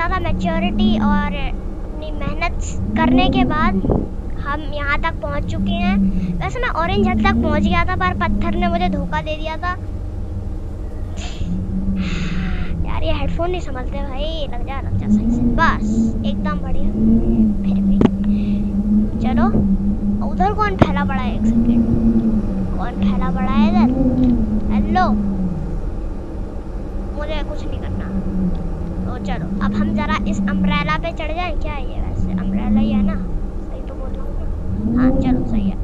ज़्यादा मैच्योरिटी और अपनी मेहनत करने के बाद हम यहाँ तक पहुँच चुके हैं। वैसे मैं ऑरेंज हद तक पहुँच गया था, पर पत्थर ने मुझे धोखा दे दिया था। यार, ये हेडफोन नहीं समझते भाई लग जा लग जा सही से। बस, एकदम बढ़िया। फिर भी। चलो, उधर कौन फैला पड़ा है एक सेकेंड कौन फैला पड़ा है इधर? हेलो मुझे कुछ नहीं करना। चलो अब हम जरा इस अम्ब्रेला पे चढ़ जाए। क्या ये वैसे अम्ब्रेला ही है ना? सही तो बोल रहा हूँ हाँ चलो सही है।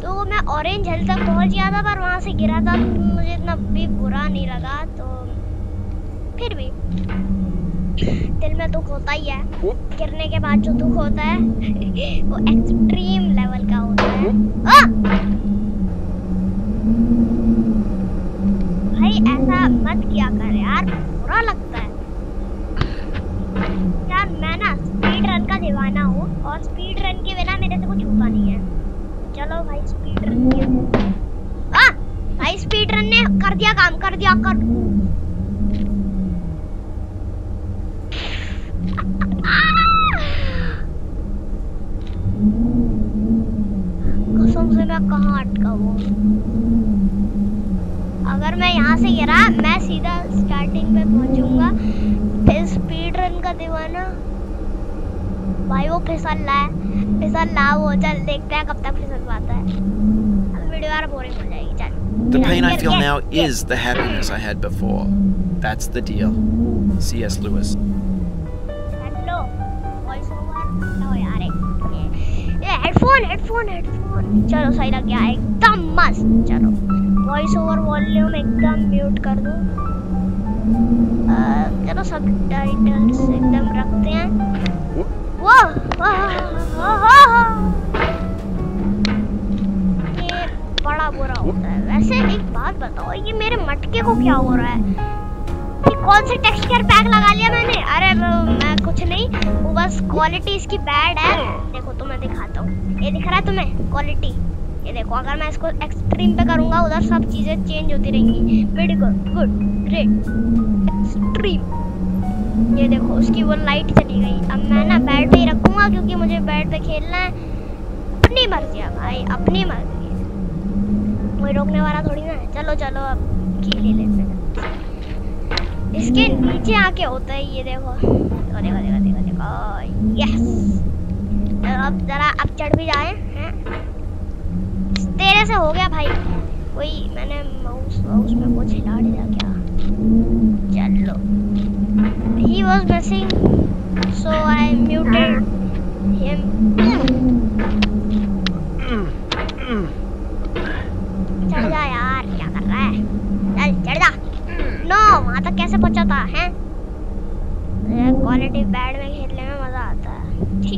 तो मैं ऑरेंज हिल तक पहुँच गया था पर वहाँ से गिरा था। तो मुझे इतना भी बुरा नहीं लगा तो फिर भी। दिल में दुख होता ही है। गिरने के बाद जो दुख होता है वो एक्सट्रीम लेवल का होता है? आ! भाई ऐसा मत किया कर यार। बुरा लगता यार, मैं ना स्पीड रन का दीवाना हूँ और स्पीड रन के बिना मेरे से कुछ होता नहीं है। चलो भाई स्पीड रन आ! भाई स्पीड रन ने कर दिया काम, कर दिया, कर। कसम से मैं कहाँ अटका हुआ अगर मैं यहाँ से गिरा, मैं सीधा स्टार्टिंग पे पहुंचूँगा फिर स्पीड रन का दीवाना भाई वो फिसल रहा है फिसल रहा वो। चल देखते हैं कब तक फिसल पाता है। अब वीडियो यार बोरिंग हो जाएगी चल। The pain I feel now is the happiness I had before. That's the deal. C.S. Lewis. Hello voice over लो यार एक ये हेडफोन हेडफोन हेडफोन चलो सही लग गया एकदम मस्त। चलो वॉइस ओवर वॉल्यूम एकदम म्यूट कर दो। चलो सब टाइटल्स एकदम रखते हैं। वो? ये बड़ा बुरा होता है। वैसे एक बात बताओ ये मेरे मटके को क्या हो रहा है? ये कौन से टेक्सचर पैक लगा लिया मैंने? अरे मैं कुछ नहीं वो बस क्वालिटी इसकी बैड है। देखो तो मैं दिखाता हूँ। ये दिख रहा है तुम्हें? क्वालिटी ये देखो, अगर मैं इसको एक्सट्रीम पे करूँगा, उधर सब चीज़ें चेंज होती रहेंगी। Very good good great extreme ये देखो, उसकी वो लाइट चली गई। अब मैं ना बेड पे ही रखूँगा, क्योंकि मुझे बेड पे खेलना है। अपनी मर्ज़ी है भाई, अपनी मर्ज़ी है। कोई रोकने वाला थोड़ी ना है। चलो चलो, अब की ले लेते हैं। इसके नीचे आके होता है ये देखो। देखो देखो देखो देखो देखो यस अब जरा, अब चढ़ भी जाए, हैं? तेरे से हो गया भाई। वही मैंने माउस माउस में कुछ हिला दिया क्या? चलो he was missing, so I muted him चढ़ जा यार, क्या कर रहा है? चल, चढ़ जा। नो वहाँ तक कैसे पहुँचा था हैं क्वालिटी बैड में खेलने में मज़ा आता है छी।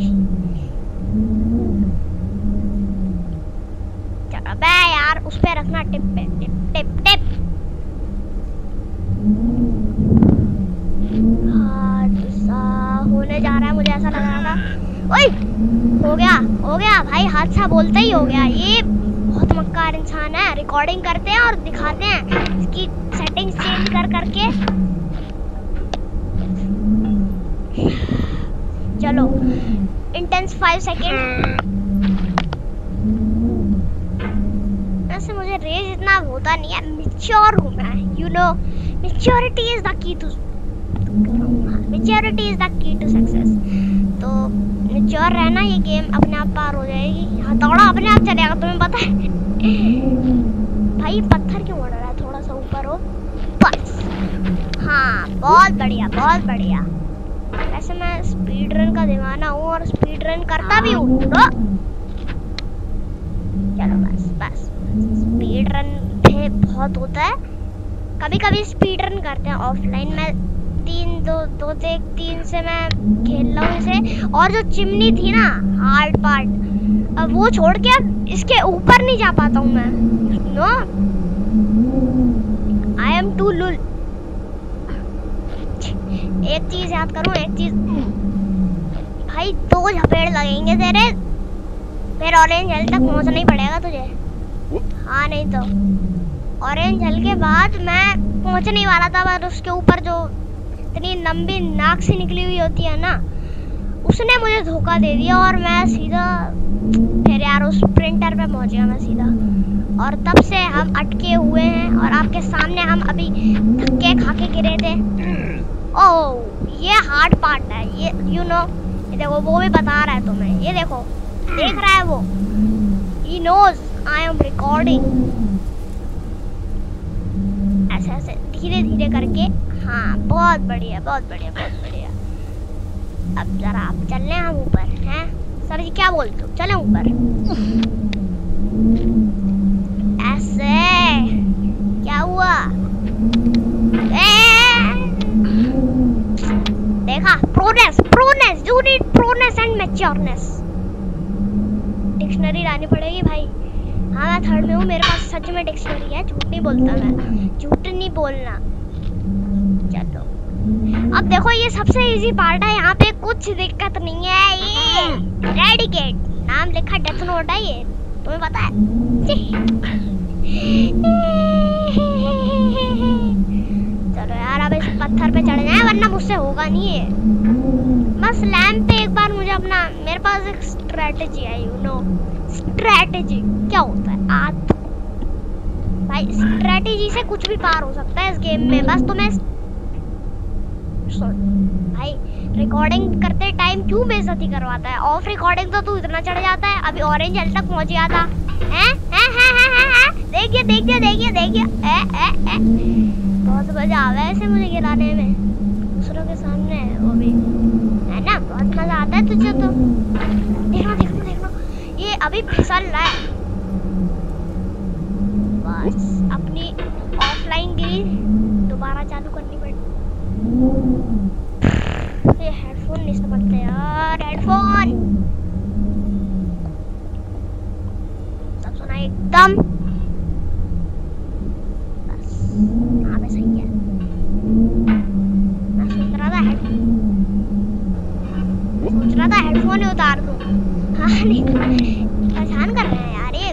चल अबे यार उस पे रखना टिप पे, टिप टिप टिप। हाथ सा होने जा रहा है मुझे ऐसा लग रहा था। ओए, हो गया हो गया भाई, हादसा बोलते ही हो गया। ये बहुत मक्कार इंसान है। रिकॉर्डिंग करते हैं और दिखाते हैं। इसकी सेटिंग्स चेंज कर करके। चलो इंटेंस फाइव सेकेंड वैसे मुझे इतना होता नहीं है। मिच्योर हूँ मैं you know maturity is the key to maturity is the key to success तो मेच्योर रहना, ये गेम अपने आप पार हो जाएगी। हथौड़ा अपने आप चलेगा, तुम्हें पता है। भाई, पत्थर क्यों उड़ रहा है? थोड़ा सा ऊपर हो। बस। हाँ बहुत बढ़िया बहुत बढ़िया। वैसे मैं स्पीड रन का दीवाना हूँ और स्पीड रन करता भी हूँ। तो। चलो, बस बस। स्पीड रन पे बहुत होता है। कभी कभी स्पीड रन करते हैं। ऑफलाइन में तीन, दो दो से तीन से मैं खेल रहा हूँ इसे। और जो चिमनी थी ना हार्ड पार्ट अब वो छोड़ के अब इसके ऊपर नहीं जा पाता हूँ मैं। No I am too lull एक चीज़ याद करूँ, एक चीज़। भाई, दो झपेड़ लगेंगे तेरे। फिर ऑरेंज हिल तक पहुँचना ही पड़ेगा तुझे। हाँ नहीं तो। ऑरेंज हिल के बाद मैं पहुँचने वाला था, पर उसके ऊपर जो इतनी लंबी नाक से निकली हुई होती है ना, उसने मुझे धोखा दे दिया और मैं सीधा फिर यार उस प्रिंटर पे पहुँच गया मैं सीधा। और तब से हम अटके हुए हैं और आपके सामने हम अभी धक्के खा के गिरे थे। ओह, ये हार्ड पार्ट है। ये यू नो ये देखो, वो भी बता रहा है तुम्हें। ये देखो, देख रहा है वो। He knows I am recording ऐसे ऐसे, धीरे धीरे करके। हाँ बहुत बढ़िया बहुत बढ़िया बहुत बढ़िया। अब जरा आप चल रहे हम ऊपर, हैं? सर जी, क्या बोलते हो? चले ऊपर। ऐसे, क्या हुआ? ए! देखा proneness proneness you need proneness and matureness dictionary लानी पड़ेगी भाई। हाँ मैं थर्ड में हूँ। मेरे पास सच में डिक्शनरी है। झूठ नहीं बोलता मैं। झूठ नहीं बोलना। चलो। अब देखो, ये सबसे इजी पार्ट है। यहाँ पे कुछ दिक्कत नहीं है। ये रेडिकेट नाम लिखा डेथ नोट है ये। तुम्हें पता है? चलो यार, अब इस पत्थर पे चढ़ जाए, वरना मुझसे होगा नहीं है बस लैम्प पे एक बार मुझे अपना, मेरे पास एक स्ट्रेटजी है यू नो स्ट्रेटजी क्या होता है? आत भाई स्ट्रेटजी से कुछ भी पार हो सकता है इस गेम में। बस तुम्हें सुन भाई रिकॉर्डिंग करते टाइम क्यों बेइज्जती करवाता है? ऑफ़ रिकॉर्डिंग तो तू इतना चढ़ जाता है। अभी ऑरेंज एल तक पहुँच गया था। हैं? हैं? हैं? हैं? हैं? हैं? देखिए देखिए देखिए देखिए। बहुत मज़ा आ रहा है ऐसे मुझे गिराने में। दूसरों के सामने वो भी। है ना? बहुत मज़ा आता है तुझे तो देखना देखना देखना ये अभी फिसल रहा है। बस अपनी ऑफलाइन गिरी दोबारा चालू करनी पड़ी। ये हेडफोन नहीं समझते यार हेडफोन सब सुना एकदम। बस यहाँ पे सही है। मैं सोच रहा था हेड सोच रहा था हेडफोन ही उतार दूँ। हाँ नहीं परेशान कर रहे हैं यार ये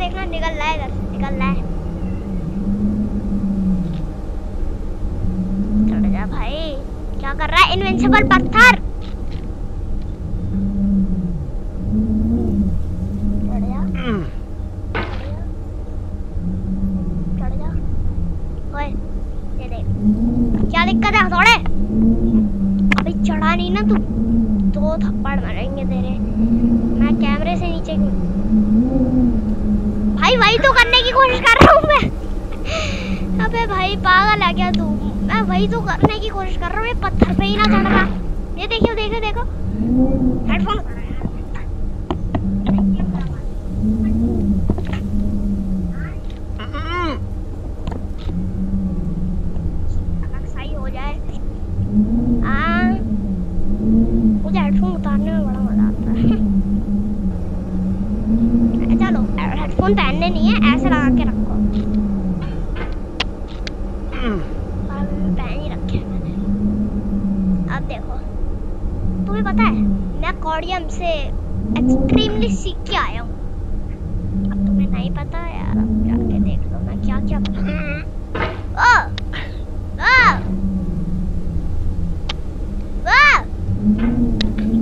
देखना, निकल रहा है इधर, निकल रहा है। चढ़ जा भाई, क्या कर रहा है? इनविंसिबल पत्थर चढ़ जा चढ़ जा चढ़ जा ओए ये देख क्या दिक्कत है हथौड़े अभी चढ़ा नहीं ना तू दो थप्पड़ मारेंगे तेरे मैं कैमरे से नीचे हूँ भाई वही तो करने की कोशिश कर रहा हूँ मैं अबे भाई पागल है क्या तू मैं वही तो करने की कोशिश कर रहा हूँ ये पत्थर पे ही ना चढ़ रहा ये देखियो देखो देखो हेडफोन सही हो जाए आ, मुझे हेडफोन उतारने में बड़ा मज़ा आता है चलो हेडफोन पहनने नहीं है ऐसे लगा के रखो और पहन ही रखे हैं मैंने अब देखो तुम्हें पता है मैं कॉर्डियम से एक्सट्रीमली सीख के आया हूँ अब तुम्हें नहीं पता यार अब जाके देख लो मैं क्या क्या ओ ओ ओ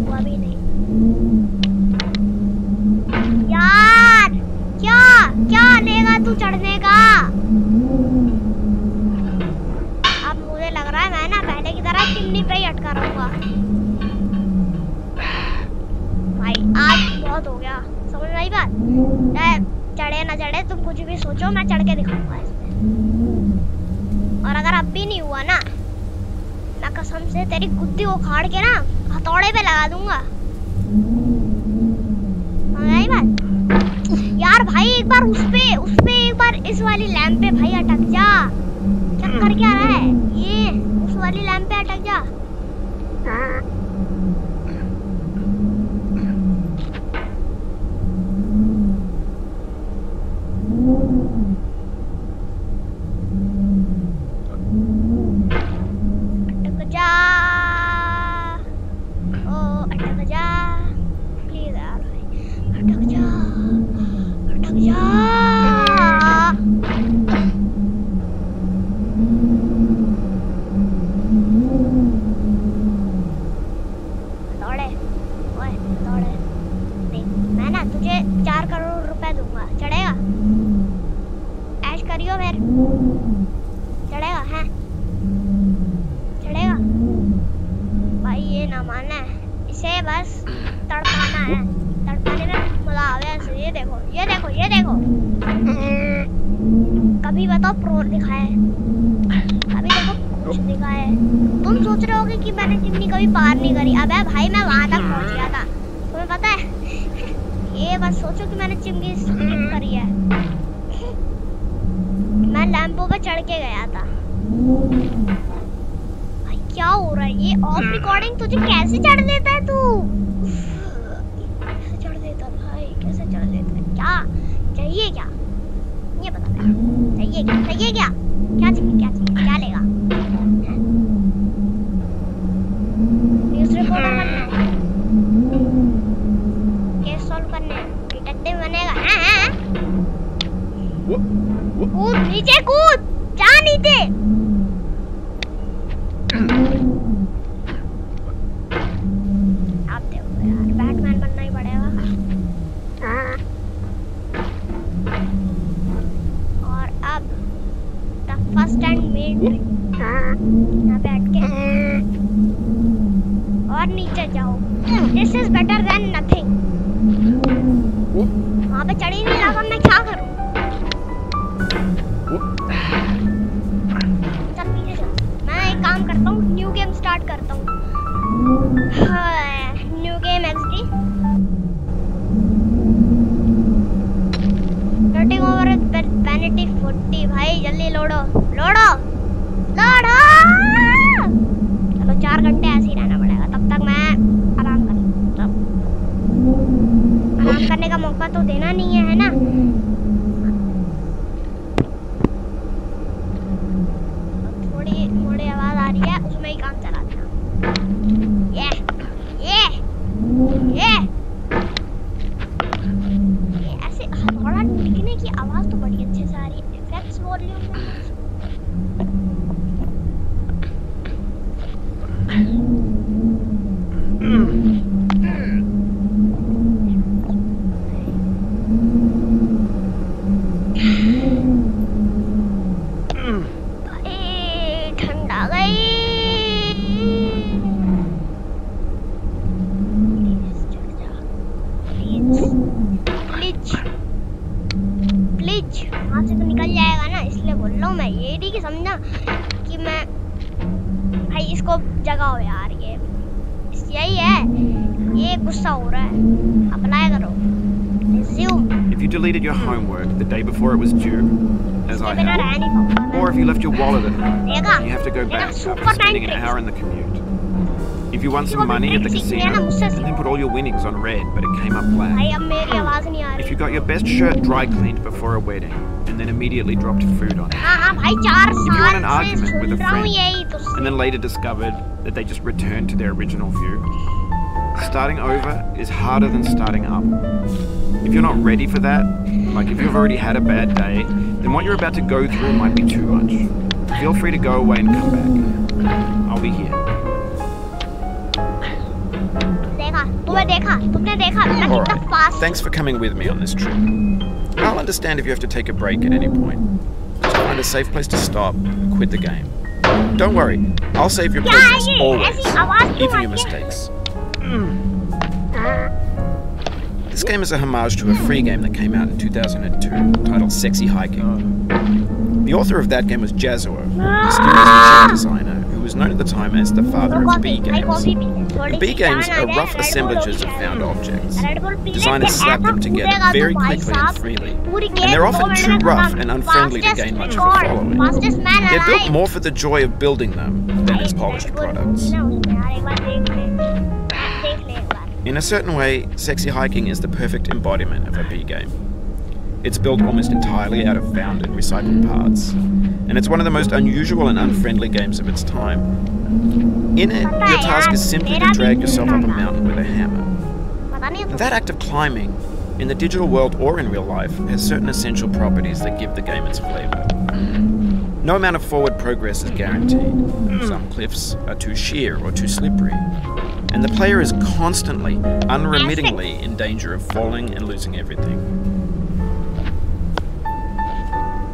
हुआ भी नहीं यार क्या क्या लेगा तू चढ़ने का अब मुझे लग रहा है मैं ना पहले की तरह चिमनी पे ही अटका रहूँगा भाई आज बहुत हो गया समझ में आई बात चाहे चढ़े ना चढ़े तुम कुछ भी सोचो मैं चढ़ के दिखाऊँगा इसमें और अगर अब भी नहीं हुआ ना मैं कसम से तेरी गुद्दी उखाड़ के ना हथौड़े पे लगा दूँगा समझ आई बात यार भाई एक बार उस पे उस पे एक बार इस वाली लैंप पे भाई अटक जा। चक्कर क्या रहा है? ये उस वाली लैंप पे अटक जा अटक जा ओ अटक जा प्लीज़ यार भाई अटक जा अटक जा ये देखो कभी बताओ प्रो दिखाया है कभी देखो कुछ दिखाया है तुम सोच रहे होगे कि कभी पार नहीं करी। अबे भाई मैं वहाँ तक पहुँच गया था। तुम्हें पता है ये बस सोचो कि मैंने चिमनी स्किप करी है। मैं लैंपो पे चढ़ के गया था। भाई क्या हो रहा है? ये ऑफ़ रिकॉर्डिंग तुझे कैसे चढ़ देता है तू? कैसे चढ़ देता भाई? कैसे चढ़ देता है? क्या? चाहिए क्या? ये बता चाहिए क्या? चाहिए क्या? क्या चाहिए? क्या चाहिए? क्या लेगा न्यूज़ रिपोर्टर बनना है केस सॉल्व करने हैं डिटेक्टिव बनेगा हैं हैं Whoop, whoop. कूद नीचे कूद जा नीचे। आप देखो यार बैटमैन बनना ही पड़ेगा। और अब द फ़र्स्ट एंड मेन यहाँ बैठ के और नीचे जाओ। This is better than nothing वहाँ पे चढ़ी नहीं रहा मैं स्टार्ट करता हूँ। New game XD over penalty 40 भाई जल्दी लोडो लोडो लोडो चलो चार घंटे ऐसे ही रहना पड़ेगा। तब तक मैं आराम कर आराम करने का मौका तो देना नहीं है। मैं ये नहीं कि समझा कि मैं भाई इसको जगाओ यार ये इस- यही है ये गुस्सा हो रहा है अप्लाई करो resume If you deleted your homework the day before it was due, as I बिना have, रह नहीं पाऊंगा or if you left your wallet at home, देखा you have to go देखा back super after spending an nine hour in the commute. If you won किसी some को भी money at the trick सीखनी है ना casino मुझसे and then सीखो put all your winnings on red, but it came up भाई black. अब मेरी आवाज नहीं आ If रही you got your best shirt dry cleaned before a wedding and then immediately dropped food on it. If you had an argument with a friend and then later discovered that they just returned to their original view, starting over is harder than starting up. If you're not ready for that, like if you've already had a bad day, then what you're about to go through might be too much. Feel free to go away and come back. I'll be here. Alright, thanks for coming with me on this trip. I'll understand if you have to take a break at any point. Just find a safe place to stop and quit the game. Don't worry, I'll save your progress always, even your mistakes. This game is a homage to a free game that came out in 2002 titled Sexy Hiking. The author of that game was Jazuo, a mysterious designer who was known at the time as the father of B games. The B-games are rough assemblages of found objects. Designers slap them together very quickly and freely, and they're often too rough and unfriendly to gain much of a following. They're built more for the joy of building them than as polished products. In a certain way, sexy hiking is the perfect embodiment of a B-game. It's built almost entirely out of found and recycled parts, and it's one of the most unusual and unfriendly games of its time. In it, your task is simply to drag yourself up a mountain with a hammer. And that act of climbing, in the digital world or in real life, has certain essential properties that give the game its flavour. No amount of forward progress is guaranteed. Some cliffs are too sheer or too slippery, and the player is constantly, unremittingly in danger of falling and losing everything.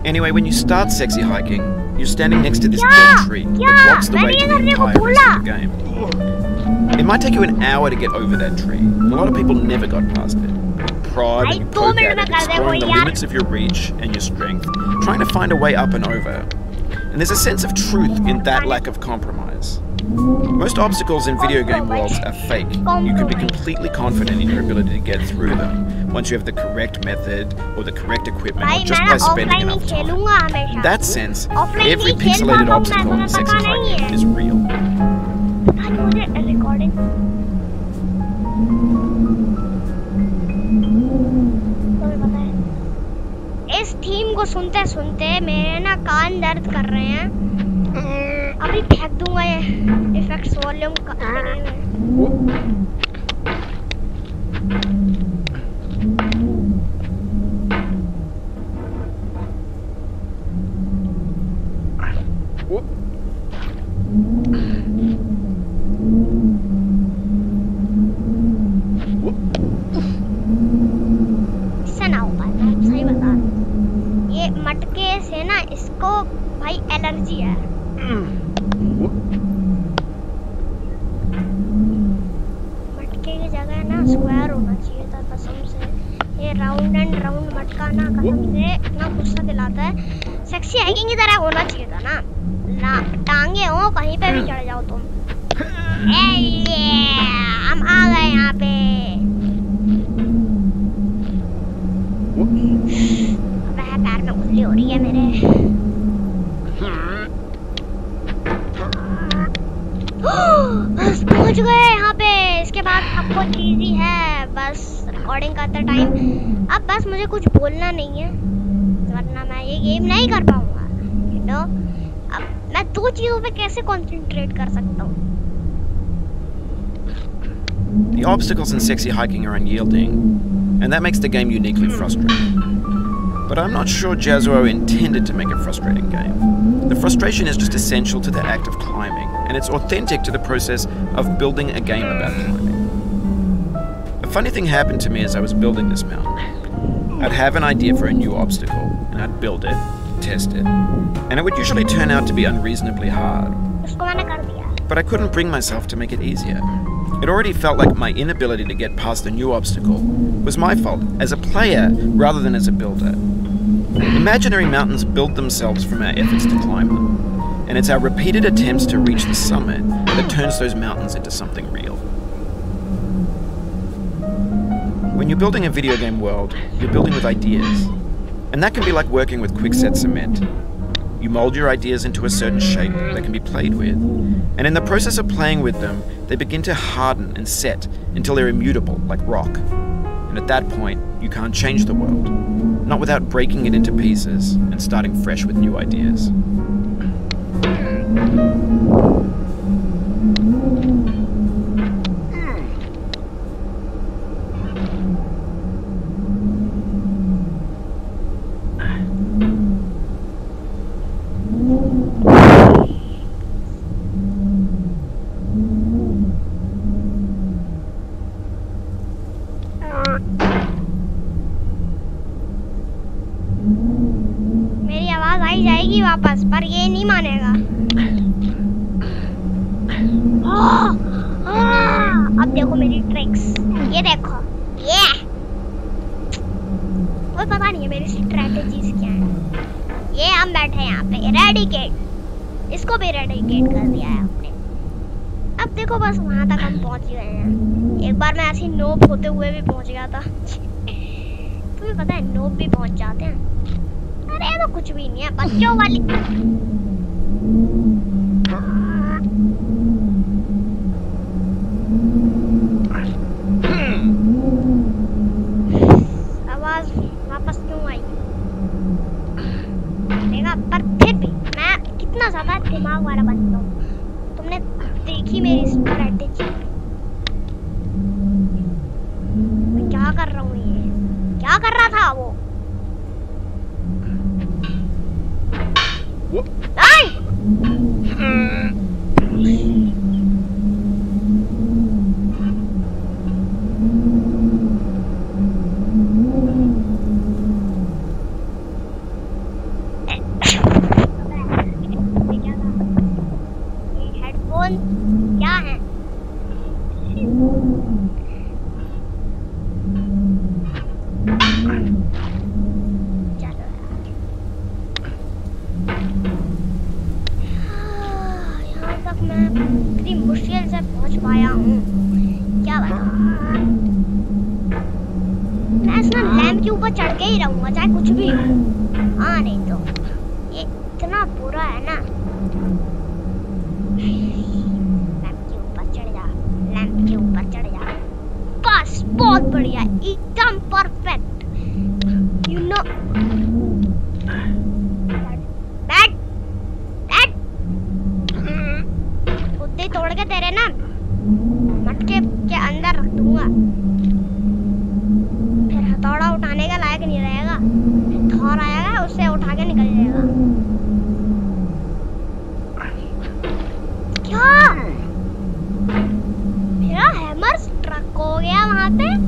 Anyway, when you start sexy hiking, you're standing next to this yeah, dead tree yeah, that blocks the way to the entire rest of the game. It might take you an hour to get over that tree. A lot of people never got past it. Pride, and poke at it, exploring the limits of your reach and your strength, trying to find a way up and over. And there's a sense of truth in that lack of compromise. Most obstacles in video game worlds are fake. You can be completely confident in your ability to get through them once you have the correct method or the correct equipment भाई or just मैं by ना spending offline ही enough time. खेलूंगा हमेशा In that sense, Offline every नहीं खेल pixelated पाता हूँ मैं, obstacle तुम्हें in Sexy पता नहीं Hiking है। is real. आज मुझे रिकॉर्डिंग तुम्हें पता है इस थीम को सुनते सुनते मेरे ना कान दर्द कर रहे हैं अभी फेंक दूँगा ये इफेक्ट्स वॉल्यूम इससे ना हो पाए मैं सही बता रहा हूँ ये मटके से ना इसको भाई एलर्जी है मटके की जगह ना स्क्वायर होना चाहिए था कसम से ये राउंड एंड राउंड मटका ना कसम से ना गुस्सा दिलाता है सेक्सी हाइकिंग की तरह होना चाहिए था ना ना टांगे हो कहीं पे भी चढ़ जाओ तुम ए ये हम आ गए यहाँ पे वह पैर उंगली है मेरे। बस पहुँच गए यहाँ पे। इसके बाद आपको चीज़ ही है। बस रिकॉर्डिंग करते टाइम अब बस मुझे कुछ बोलना नहीं है। वरना मैं ये गेम नहीं कर पाऊँगा। यू नो अब मैं दो चीज़ों पे कैसे कंसंट्रेट कर सकता हूँ? The obstacles in sexy hiking are unyielding, and that makes the game uniquely frustrating. but I'm not sure Jazuo intended to make a frustrating game. The frustration is just essential to the act of climbing, and it's authentic to the process of building a game about climbing. A funny thing happened to me as I was building this mountain. I'd have an idea for a new obstacle, and I'd build it, test it, and it would usually turn out to be unreasonably hard. But I couldn't bring myself to make it easier. It already felt like my inability to get past a new obstacle was my fault as a player rather than as a builder. Imaginary mountains build themselves from our efforts to climb them, and it's our repeated attempts to reach the summit that turns those mountains into something real. When you're building a video game world, you're building with ideas, and that can be like working with quickset cement. You mold your ideas into a certain shape that can be played with, and in the process of playing with them, they begin to harden and set until they're immutable, like rock. And at that point, you can't change the world, not without breaking it into pieces and starting fresh with new ideas. देखो मेरी tricks ये देखो ये कोई पता नहीं है मेरी स्ट्रेटजीज क्या है। ये हम बैठे हैं यहाँ पे। रेडिकेट इसको भी रेडिकेट कर दिया है हमने अब देखो बस वहाँ तक हम पहुँच गए हैं। एक बार मैं ऐसी नोब होते हुए भी पहुँच गया था। तुम्हें पता है नोब भी पहुँच जाते हैं। अरे ये तो कुछ भी नहीं है। बच्चों वाली आवाज़ वापस क्यों आई देखा पर फिर भी मैं कितना ज़्यादा दिमाग वाला बनता हूँ। तुमने देखी मेरी स्ट्रेटेजी मैं क्या कर रहा हूँ ये? क्या कर रहा था वो? नहीं ना मटके के अंदर रख दूँगा फिर हथौड़ा उठाने का लायक नहीं रहेगा थौर आएगा उससे उठा के निकल जाएगा क्या मेरा हैमर स्ट्रक हो गया वहाँ पे